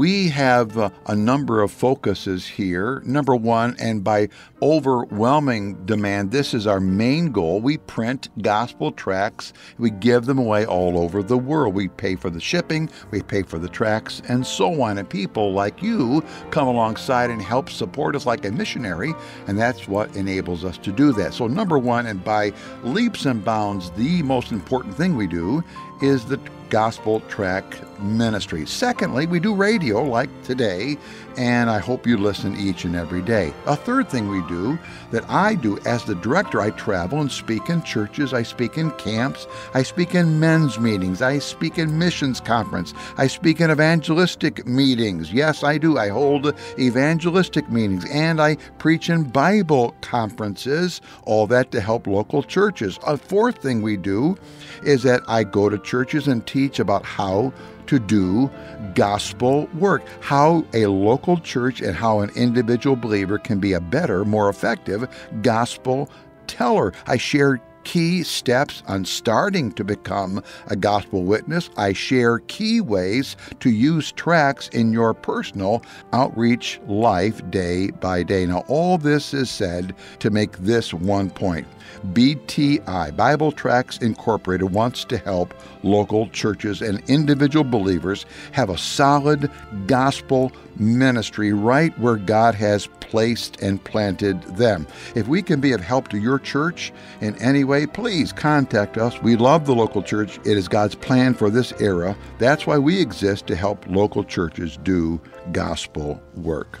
we have uh, a number of focuses here. Number one, and by overwhelming demand, this is our main goal. We print gospel tracts, we give them away all over the world. We pay for the shipping, we pay for the tracts, and so on. And people like you come alongside and help support us like a missionary, and that's what enables us to do that. So, number one, and by leaps and bounds, the most important thing we do is the gospel tract ministry. Secondly, we do radio like today, and I hope you listen each and every day. A third thing we do that I do as the director, I travel and speak in churches, I speak in camps, I speak in men's meetings, I speak in missions conference, I speak in evangelistic meetings. Yes, I do. I hold evangelistic meetings and I preach in Bible conferences, all that to help local churches. A fourth thing we do is that I go to churches and teach about how to do gospel work, how a local church and how an individual believer can be a better, more effective gospel teller. I share key steps on starting to become a gospel witness. I share key ways to use tracts in your personal outreach life day by day. Now, all this is said to make this one point. BTI, Bible Tracts Incorporated, wants to help local churches and individual believers have a solid gospel ministry right where God has placed and planted them. If we can be of help to your church in any way, please contact us. We love the local church. It is God's plan for this era. That's why we exist to help local churches do gospel work.